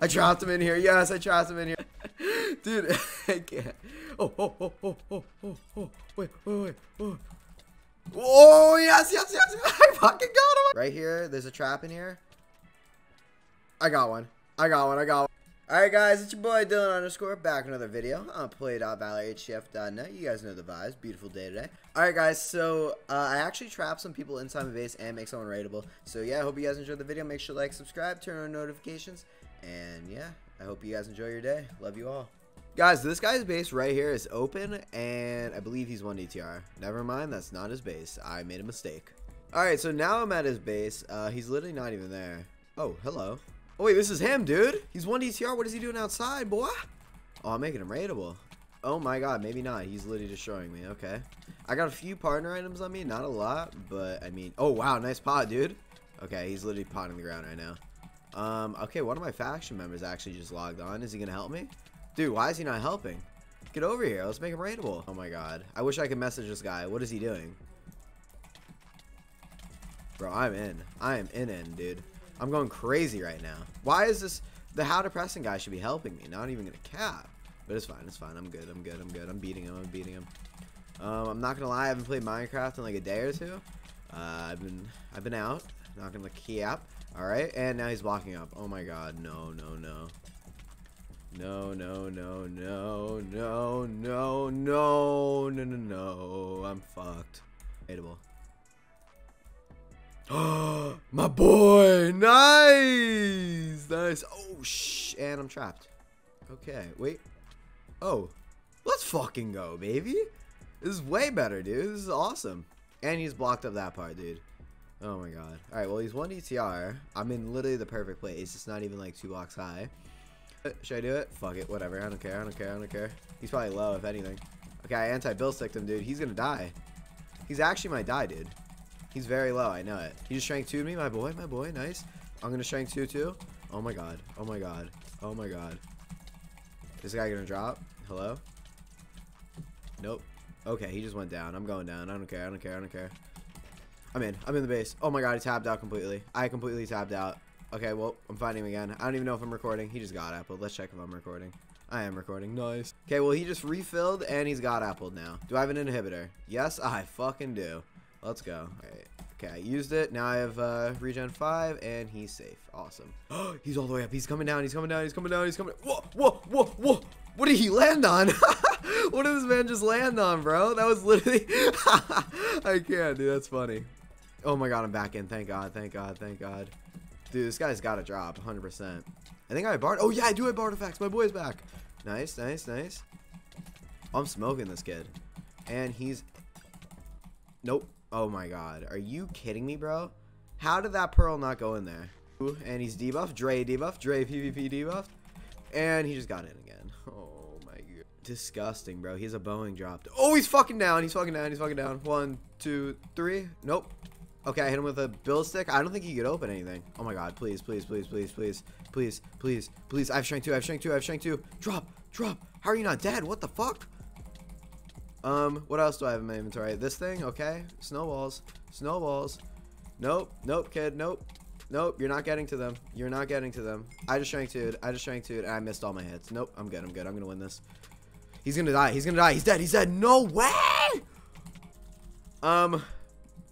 I trapped him in here. Yes, I trapped him in here. Dude, I can't. Oh, oh, oh, oh, oh, oh, oh. Wait, wait, wait. Oh. oh, yes, yes, yes. I fucking got him. Right here, there's a trap in here. I got one. I got one. I got one. Alright guys, it's your boy Dylan underscore back with another video on play.valorhcf.net. You guys know the vibes. Beautiful day today. Alright guys, so uh, I actually trapped some people inside my base and make someone raidable. So yeah, I hope you guys enjoyed the video. Make sure to like, subscribe, turn on notifications. And yeah, I hope you guys enjoy your day. Love you all. Guys, this guy's base right here is open, and I believe he's 1 DTR. Never mind, that's not his base. I made a mistake. Alright, so now I'm at his base. Uh, he's literally not even there. Oh, hello. Oh, wait, this is him, dude. He's 1 DTR. What is he doing outside, boy? Oh, I'm making him raidable. Oh my god, maybe not. He's literally destroying me. Okay. I got a few partner items on me. Not a lot, but I mean... Oh, wow. Nice pot, dude. Okay, he's literally potting the ground right now. Um, okay, one of my faction members actually just logged on. Is he going to help me? Dude, why is he not helping? Get over here. Let's make him raidable. Oh my god. I wish I could message this guy. What is he doing? Bro, I'm in. I am in in, dude. I'm going crazy right now. Why is this... The how depressing guy should be helping me. Not even to cap. But it's fine. It's fine. I'm good. I'm good. I'm good. I'm beating him. I'm beating him. Um, I'm not to lie. I haven't played Minecraft in like a day or two. Uh, I've been I've been out. Not going to cap. Alright. And now he's blocking up. Oh my god. No, no, no. No, no, no, no, no, no, no, no, no, no. I'm fucked. Hateable. Oh, my boy! Nice! Nice. Oh, shh. And I'm trapped. Okay, wait. Oh. Let's fucking go, baby. This is way better, dude. This is awesome. And he's blocked up that part, dude. Oh my god. Alright, well, he's 1 DTR. I'm in literally the perfect place. It's not even like two blocks high. Uh, should I do it? Fuck it. Whatever. I don't care. I don't care. I don't care. He's probably low, if anything. Okay, I anti-bill sticked him, dude. He's gonna die. He's actually might die, dude. He's very low, I know it. He just strength 2 me, my boy, my boy, nice. I'm gonna strength 2 too. Oh my god, oh my god, oh my god. This guy gonna drop? Hello? Nope. Okay, he just went down. I'm going down. I don't care, I don't care, I don't care. I'm in. I'm in the base. Oh my god, he tapped out completely. I completely tapped out. Okay, well, I'm finding him again. I don't even know if I'm recording. He just got appled. Let's check if I'm recording. I am recording. Nice. Okay, well, he just refilled and he's got apple now. Do I have an inhibitor? Yes, I fucking do. Let's go. Okay, I used it. Now I have uh, regen 5, and he's safe. Awesome. Oh, he's all the way up. He's coming down. He's coming down. He's coming down. He's coming. Whoa, whoa, whoa, whoa. What did he land on? what did this man just land on, bro? That was literally... I can't, dude. That's funny. Oh my god, I'm back in. Thank god, thank god, thank god. Dude, this guy's got to drop, 100%. I think I have Bard. Oh, yeah, I do have Bard effects. My boy's back. Nice, nice, nice. I'm smoking this kid. And he's... Nope. Oh my god. Are you kidding me, bro? How did that pearl not go in there? And he's debuffed. Dre debuffed. Dre PvP debuffed. And he just got in again. Oh my god. Disgusting, bro. He has a Boeing dropped. Oh, he's fucking down. He's fucking down. He's fucking down. One, two, three. Nope. Okay, I hit him with a bill stick. I don't think he could open anything. Oh my god. Please, please, please, please, please, please, please, please. I have strength two. I have strength two. I have strength two. Drop. Drop. How are you not dead? What the fuck? Um, what else do I have in my inventory? This thing, okay. Snowballs. Snowballs. Nope. Nope, kid. Nope. Nope, you're not getting to them. You're not getting to them. I just shrank it. I just shrank it, and I missed all my hits. Nope, I'm good. I'm good. I'm gonna win this. He's gonna die. He's gonna die. He's dead. He's dead. No way! Um,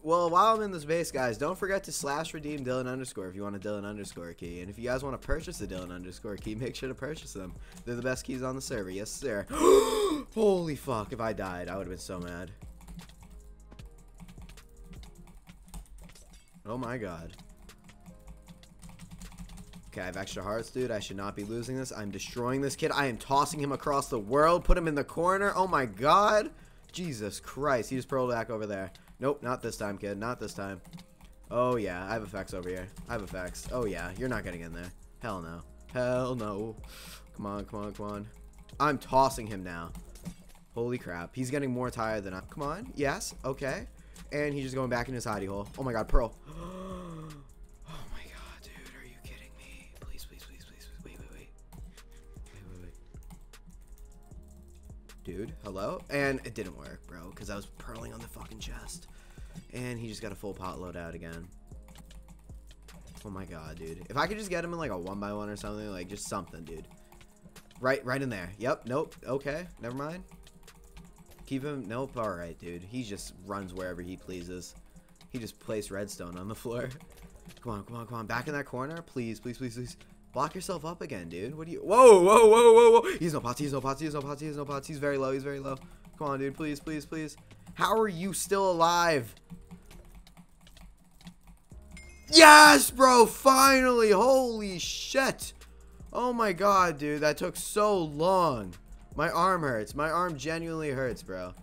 well, while I'm in this base, guys, don't forget to slash redeem Dylan underscore if you want a Dylan underscore key. And if you guys want to purchase the Dylan underscore key, make sure to purchase them. They're the best keys on the server. Yes, sir. Holy fuck. If I died, I would have been so mad. Oh my god. Okay, I have extra hearts, dude. I should not be losing this. I'm destroying this kid. I am tossing him across the world. Put him in the corner. Oh my god. Jesus Christ. He just pearled back over there. Nope, not this time, kid. Not this time. Oh, yeah. I have effects over here. I have effects. Oh, yeah. You're not getting in there. Hell no. Hell no. Come on, come on, come on. I'm tossing him now. Holy crap. He's getting more tired than I. Come on. Yes. Okay. And he's just going back in his hidey hole. Oh, my God. Pearl. dude. Hello? And it didn't work, bro, because I was pearling on the fucking chest. And he just got a full pot loadout again. Oh my god, dude. If I could just get him in like a one by one or something, like just something, dude. Right, right in there. Yep. Nope. Okay. Never mind. Keep him. Nope. All right, dude. He just runs wherever he pleases. He just placed redstone on the floor. Come on, come on, come on. Back in that corner. Please, please, please, please. Block yourself up again, dude. What do you... Whoa, whoa, whoa, whoa, whoa. He's no pots. He's no pots. He's no pots. He's no pots. He's very low. He's very low. Come on, dude. Please, please, please. How are you still alive? Yes, bro. Finally. Holy shit. Oh my god, dude. That took so long. My arm hurts. My arm genuinely hurts, bro.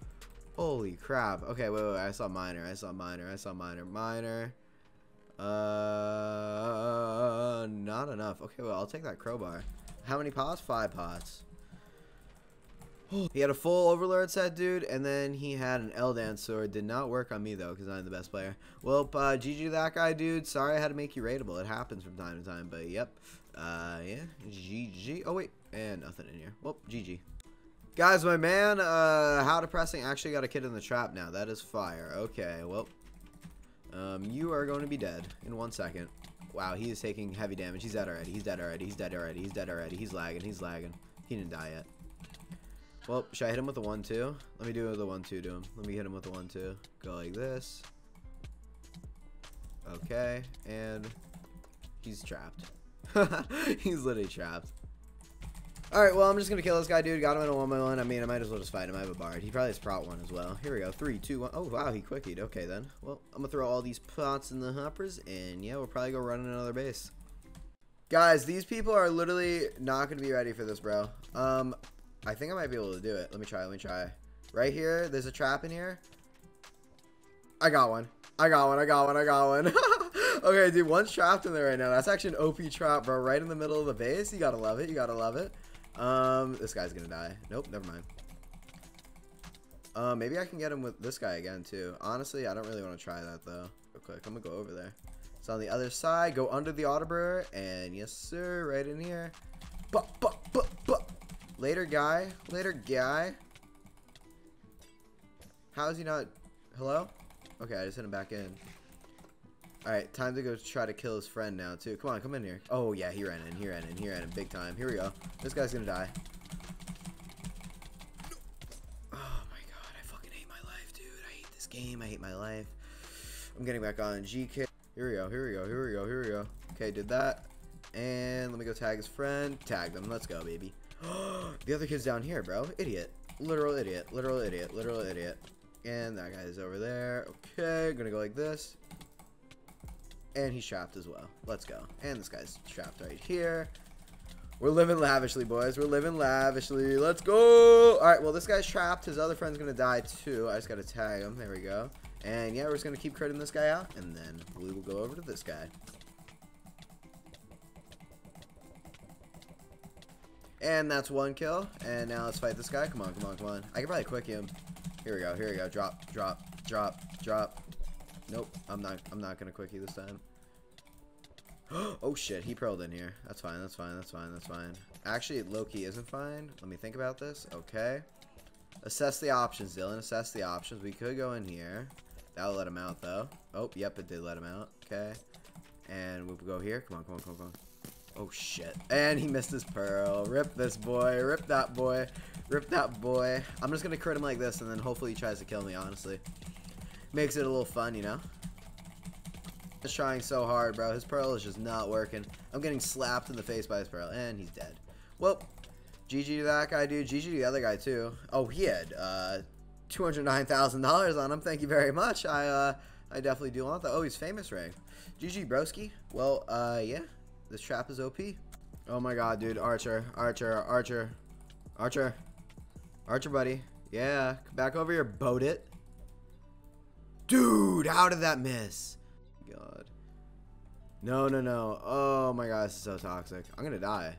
Holy crap. Okay, wait, wait, wait. I saw miner. I saw miner. I saw miner. Miner. Uh, not enough. Okay, well, I'll take that crowbar. How many pots? Five pots. he had a full overlord set, dude, and then he had an Eldan sword. Did not work on me, though, because I'm the best player. Well, uh, GG that guy, dude. Sorry I had to make you raidable. It happens from time to time, but yep. Uh, yeah, GG. Oh, wait, and nothing in here. Well, GG. Guys, my man, uh, how depressing. Actually got a kid in the trap now. That is fire. Okay, well, um, you are going to be dead in one second. Wow, he is taking heavy damage. He's dead already. He's dead already. He's dead already. He's dead already. He's lagging. He's lagging. He didn't die yet. Well, should I hit him with the 1-2? Let me do the 1-2 to him. Let me hit him with the 1-2. Go like this. Okay, and he's trapped. he's literally trapped. Alright, well, I'm just gonna kill this guy, dude. Got him in a one by one. I mean, I might as well just fight him. I have a bard. He probably has prot one as well. Here we go. Three, two, one. Oh, wow, he quickied. Okay, then. Well, I'm gonna throw all these pots in the hoppers, and yeah, we'll probably go run another base. Guys, these people are literally not gonna be ready for this, bro. Um, I think I might be able to do it. Let me try. Let me try. Right here, there's a trap in here. I got one. I got one. I got one. I got one. okay, dude, one's trapped in there right now. That's actually an OP trap, bro. Right in the middle of the base. You gotta love it. You gotta love it. Um, this guy's gonna die. Nope, never mind. Uh, maybe I can get him with this guy again, too. Honestly, I don't really want to try that, though. Real quick, I'm gonna go over there. It's on the other side. Go under the Autobrewer, and yes, sir, right in here. Later, guy. Later, guy. How is he not... Hello? Okay, I just hit him back in. Alright, time to go try to kill his friend now, too. Come on, come in here. Oh, yeah, he ran in, he ran in, he ran in big time. Here we go. This guy's gonna die. Oh, my God. I fucking hate my life, dude. I hate this game. I hate my life. I'm getting back on GK. Here we go, here we go, here we go, here we go. Okay, did that. And let me go tag his friend. Tag them. Let's go, baby. the other kid's down here, bro. Idiot. Literal idiot. Literal idiot. Literal idiot. And that guy's over there. Okay, gonna go like this. And he's trapped as well. Let's go. And this guy's trapped right here. We're living lavishly, boys. We're living lavishly. Let's go. All right, well, this guy's trapped. His other friend's going to die, too. I just got to tag him. There we go. And, yeah, we're just going to keep critting this guy out. And then we will go over to this guy. And that's one kill. And now let's fight this guy. Come on, come on, come on. I can probably quick him. Here we go. Here we go. Drop, drop, drop, drop. Nope, I'm not. I'm not gonna quickie this time. oh shit, he pearled in here. That's fine. That's fine. That's fine. That's fine. Actually, Loki isn't fine. Let me think about this. Okay. Assess the options, Dylan. Assess the options. We could go in here. That'll let him out, though. Oh, yep, it did let him out. Okay. And we'll go here. Come on, come on, come on, come on. Oh, shit. And he missed his pearl. Rip this boy. Rip that boy. Rip that boy. I'm just going to crit him like this, and then hopefully he tries to kill me, honestly. Makes it a little fun, you know? He's trying so hard, bro. His pearl is just not working. I'm getting slapped in the face by his pearl, and he's dead. Well, GG to that guy, dude. GG to the other guy, too. Oh, he had uh, $209,000 on him. Thank you very much. I uh, I definitely do want that. Oh, he's famous ring. GG, broski. Well, uh, yeah. This trap is OP. Oh my god, dude. Archer, Archer, Archer, Archer. Archer, buddy. Yeah, come back over here, boat it. Dude, how did that miss? God. No, no, no. Oh my god, this is so toxic. I'm gonna die.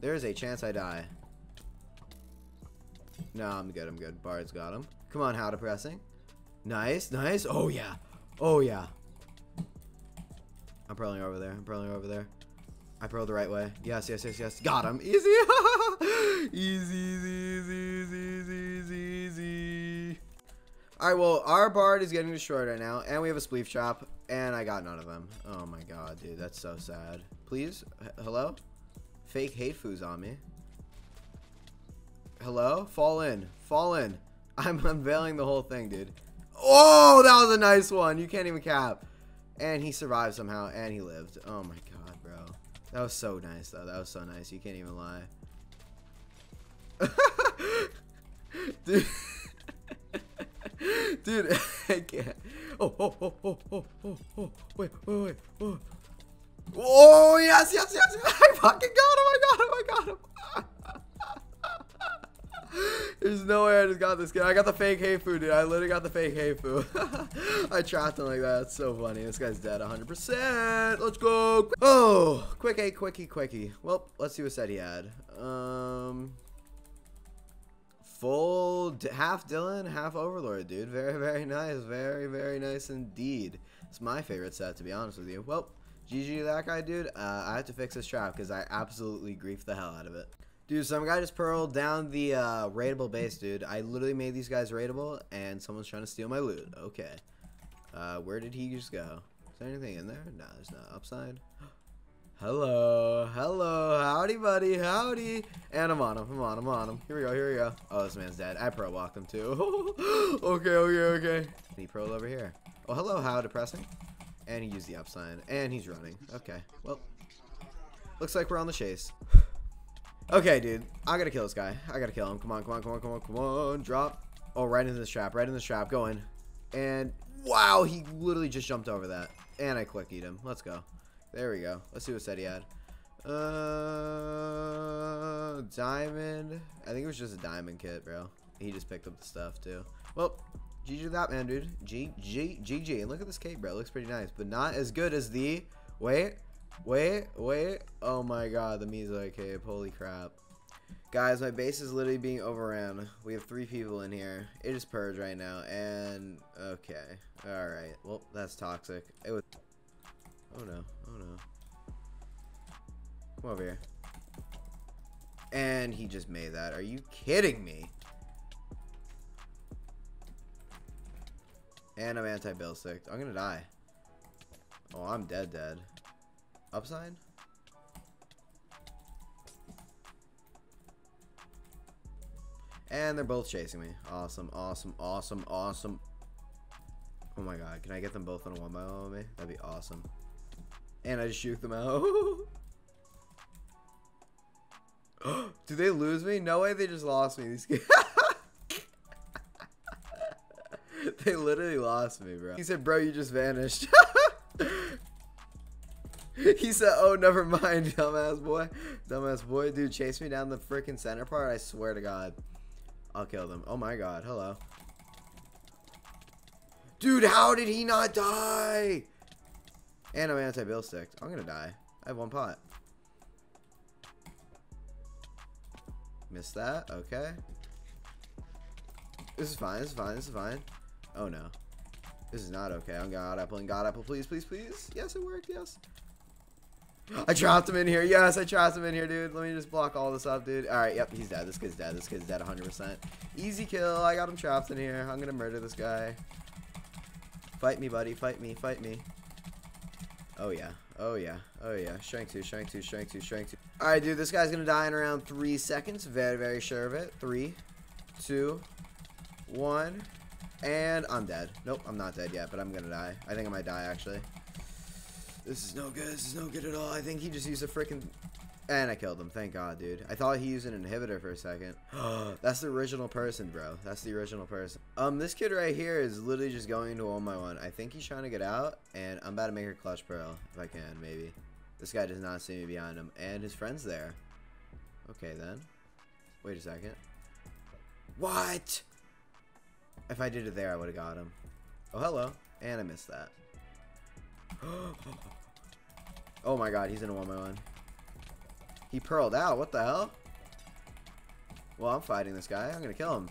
There is a chance I die. No, I'm good, I'm good. Bard's got him. Come on, how depressing. Nice, nice. Oh yeah. Oh yeah. I'm pearling over there. I'm pearling over there. I pearled the right way. Yes, yes, yes, yes. Got him. Easy, easy, easy, easy, easy, easy. Alright, well, our bard is getting destroyed right now, and we have a spleef trap. And I got none of them. Oh my god, dude. That's so sad. Please? H hello? Fake hate foods on me. Hello? Fall in. Fall in. I'm unveiling the whole thing, dude. Oh, that was a nice one. You can't even cap. And he survived somehow, and he lived. Oh my god, bro. That was so nice, though. That was so nice. You can't even lie. Dude. Dude, I can't. Oh, oh, oh, oh, oh, oh, wait, wait, wait, oh. Yes, yes, yes, I fucking got him, I got him, I got him. There's no way I just got this guy. I got the fake Heifu, dude. I literally got the fake Heifu. I trapped him like that. It's so funny. This guy's dead 100%. Let's go. Oh, quick A, quickie, quickie. Well, let's see what set he had. Um, full half Dylan, half Overlord, dude. Very, very nice. Very, very nice indeed. It's my favorite set, to be honest with you. Well, GG that guy, dude. Uh, I have to fix this trap because I absolutely griefed the hell out of it. Dude, some guy just pearled down the uh, raidable base, dude. I literally made these guys raidable, and someone's trying to steal my loot. Okay. Uh, where did he just go? Is there anything in there? No, there's not. Upside. Hello. Hello. Howdy, buddy. Howdy. And I'm on him. I'm on him. I'm on him. Here we go. Here we go. Oh, this man's dead. I pro walked him, too. okay, okay, okay. He pro over here. Oh, hello. How depressing. And he used the up sign. And he's running. Okay. Well, looks like we're on the chase. Okay, dude. I gotta kill this guy. I gotta kill him. Come on, come on, come on, come on, come on. Drop. Oh, right into the trap. Right in the trap. Going. And wow, he literally just jumped over that. And I quick eat him. Let's go. There we go. Let's see what set he had. Uh, diamond. I think it was just a diamond kit, bro. He just picked up the stuff too. Well, GG that man, dude. G G G G. And look at this cape, bro. It looks pretty nice, but not as good as the. Wait, Wait, wait. Oh my god, the Mizo cape. Holy crap. Guys, my base is literally being overran. We have three people in here. It is purge right now, and okay. Alright. Well, that's toxic. It was Oh no. Oh no. Come over here. And he just made that. Are you kidding me? And I'm anti-bill sick. I'm gonna die. Oh, I'm dead dead. Upside? And they're both chasing me. Awesome, awesome, awesome, awesome. Oh my god, can I get them both on a one by one with me? That'd be awesome. And I just shoot them out. Do they lose me? No way they just lost me. These They literally lost me, bro. He said, bro, you just vanished. he said, "Oh, never mind, dumbass boy, dumbass boy, dude, chase me down the freaking center part. I swear to God, I'll kill them. Oh my God, hello, dude. How did he not die? And I'm anti-bill stick. I'm gonna die. I have one pot. Missed that. Okay. This is fine. This is fine. This is fine. Oh no. This is not okay. I'm God Apple and God Apple. Please, please, please. Yes, it worked. Yes. I trapped him in here. Yes, I trapped him in here, dude. Let me just block all this up, dude. All right, yep, he's dead. This kid's dead. This kid's dead 100%. Easy kill. I got him trapped in here. I'm going to murder this guy. Fight me, buddy. Fight me. Fight me. Oh, yeah. Oh, yeah. Oh, yeah. Strength 2, strength 2, strength 2, strength 2. All right, dude. This guy's to die in around 3 seconds. Very, very sure of it. Three, two, one, And I'm dead. Nope, I'm not dead yet, but I'm to die. I think I might die, actually. This is no good. This is no good at all. I think he just used a freaking... And I killed him. Thank God, dude. I thought he used an inhibitor for a second. That's the original person, bro. That's the original person. Um, this kid right here is literally just going to one by one. I think he's trying to get out, and I'm about to make her clutch pearl, if I can, maybe. This guy does not see me behind him, and his friend's there. Okay, then. Wait a second. What? If I did it there, I would have got him. Oh, hello. And I missed that. oh my god, he's in a one by one. He pearled out. What the hell? Well, I'm fighting this guy. I'm gonna kill him.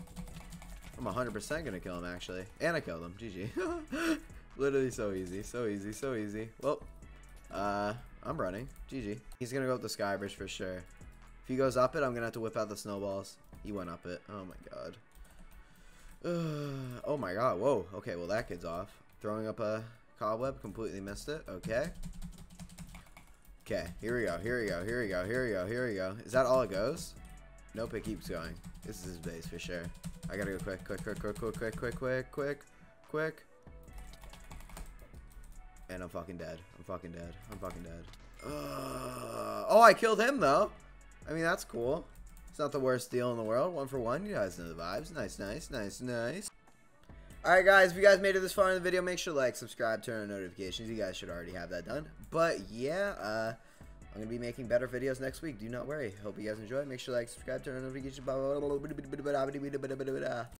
I'm 100% gonna kill him, actually. And I killed him. GG. Literally so easy. So easy. So easy. Well, uh, I'm running. GG. He's gonna go up the sky bridge for sure. If he goes up it, I'm gonna have to whip out the snowballs. He went up it. Oh my god. oh my god. Whoa. Okay, well that kid's off. Throwing up a Cobweb, completely missed it. Okay. Okay, here we go, here we go, here we go, here we go, here we go. Is that all it goes? Nope, it keeps going. This is his base for sure. I gotta go quick, quick, quick, quick, quick, quick, quick, quick, quick, quick. And I'm fucking dead. I'm fucking dead. I'm fucking dead. Uh, oh, I killed him though. I mean, that's cool. It's not the worst deal in the world. One for one. You guys know the vibes. Nice, nice, nice, nice. Alright guys, if you guys made it this far in the video, make sure to like, subscribe, turn on notifications. You guys should already have that done. But yeah, uh, I'm going to be making better videos next week. Do not worry. Hope you guys enjoy. Make sure to like, subscribe, turn on notifications.